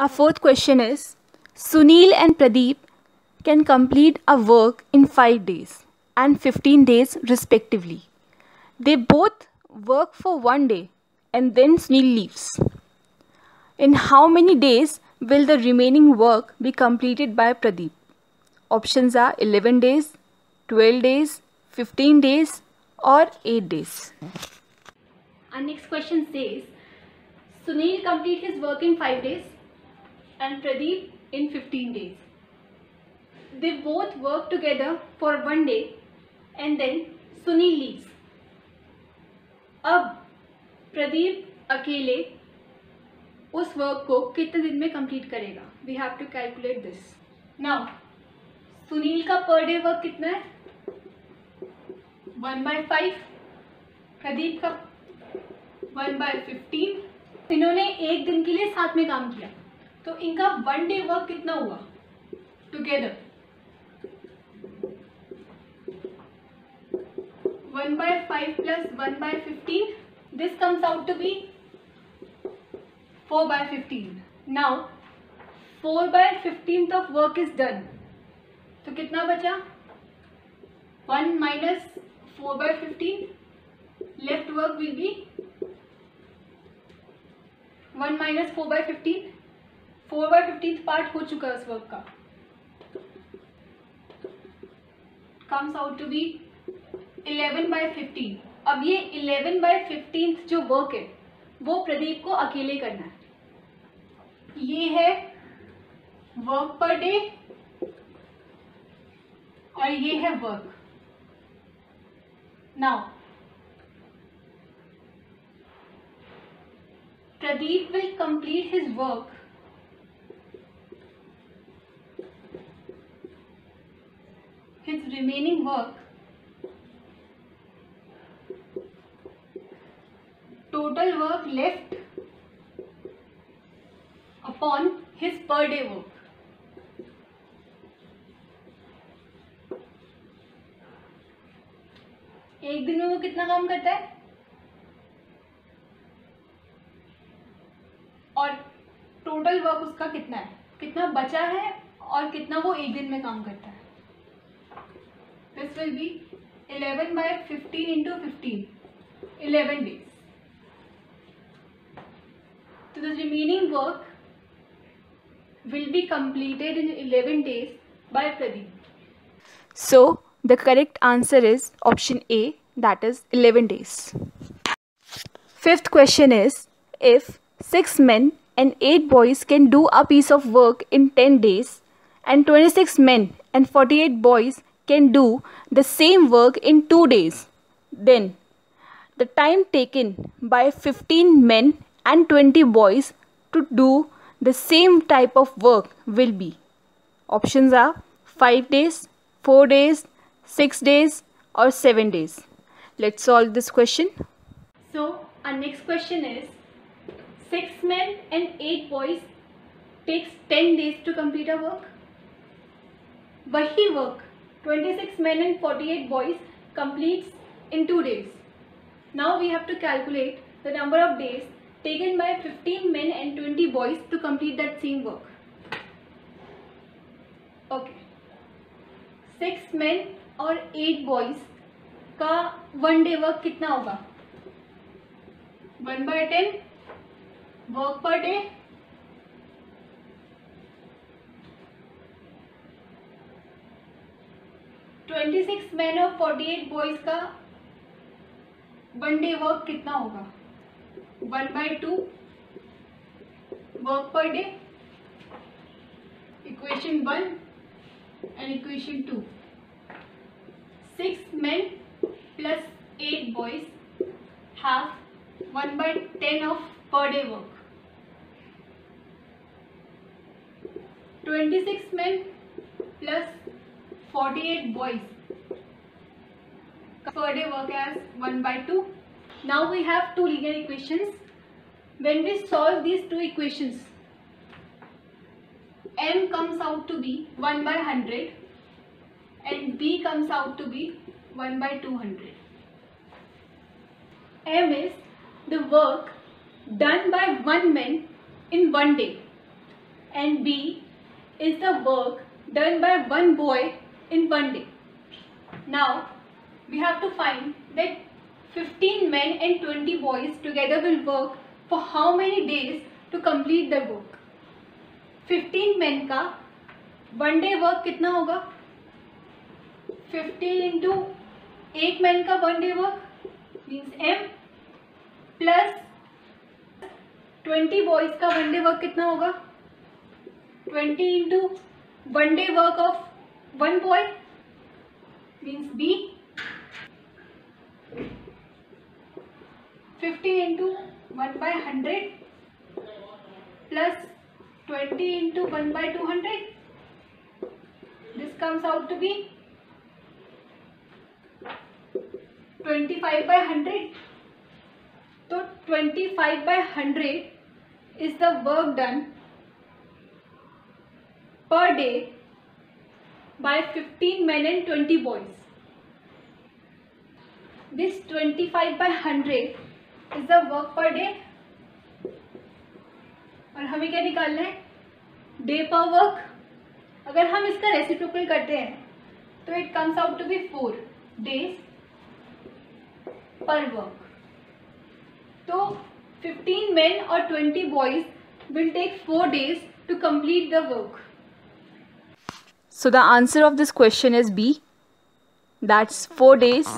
Our fourth question is Sunil and Pradeep can complete a work in 5 days and 15 days respectively. They both work for one day and then Sunil leaves. In how many days will the remaining work be completed by Pradeep? Options are 11 days, 12 days, 15 days, or 8 days. Our next question says Sunil complete his work in 5 days and Pradeep in 15 days. They both work together for one day and then Sunil leaves. अब प्रदीप अकेले उस work को कितने दिन में complete करेगा? We have to calculate this now Sunil का per day work कितना है? वन बाय फाइव प्रदीप का वन बाय फिफ्टीन इन्होंने एक दिन के लिए साथ में काम किया। तो इनका वन डे वर्क कितना हुआ? Together one by five plus one by fifteen this comes out to be four by fifteen now four by fifteen of work is done तो कितना बचा? One minus four by fifteen left work will be one minus four by fifteen 4 by 15th part हो चुका है उस work का। Comes out to be eleven by fifteen अब ये 11 बाय फिफ्टीन जो वर्क है, वो प्रदीप को अकेले करना है। ये है वर्क पर डे और ये है work now Pradeep will complete his work his work total work left upon his per day work. एक दिन में वो कितना काम करता है? और टोटल वर्क उसका कितना है? कितना बचा है और कितना वो एक दिन में काम करता है? this will be 11 by 15 into 15 11 days. So the remaining work will be completed in 11 days by Pradeep. So the correct answer is option A that is 11 days. Fifth question is if 6 men and 8 boys can do a piece of work in 10 days and 26 men and 48 boys can do the same work in 2 days then the time taken by 15 men and 20 boys to do the same type of work will be. Options are 5 days, 4 days, 6 days or 7 days. Let's solve this question. So our next question is 6 men and 8 boys takes 10 days to complete a work. Wahi work 26 men and 48 boys completes in 2 days. Now we have to calculate the number of days taken by 15 men and 20 boys to complete that same work. Okay. 6 men और 8 boys का one day work कितना होगा one by ten work per day twenty six man और forty eight boys का one day work कितना होगा? One by two work per day equation one and equation two six men plus eight boys have one by ten of per day work. 26 men plus 48 boys per day work as 1 by 2 Now we have two linear equations. When we solve these two equations, m comes out to be 1 by 100 and b comes out to be 1 by 200. m is the work done by one man in one day and B is the work done by one boy in one day. Now we have to find that 15 men and 20 boys together will work for how many days to complete the work. 15 men का one day work कितना होगा 50 into एक man का one day work means M plus 20 boys का one day work कितना होगा 20 into one day work of one boy means B. 50 into 1 by 100 plus 20 into 1 by 200 this comes out to be 25 by 100 so 25 by 100 is the work done per day by 15 men and 20 boys. This 25 by 100 is the work per day. और हमें क्या निकालना है? Day पर work अगर हम इसका reciprocal करते हैं तो it comes out to be four days per work तो 15 मेन और 20 boys will take four days to complete the work So the answer of this question is B. That's 4 days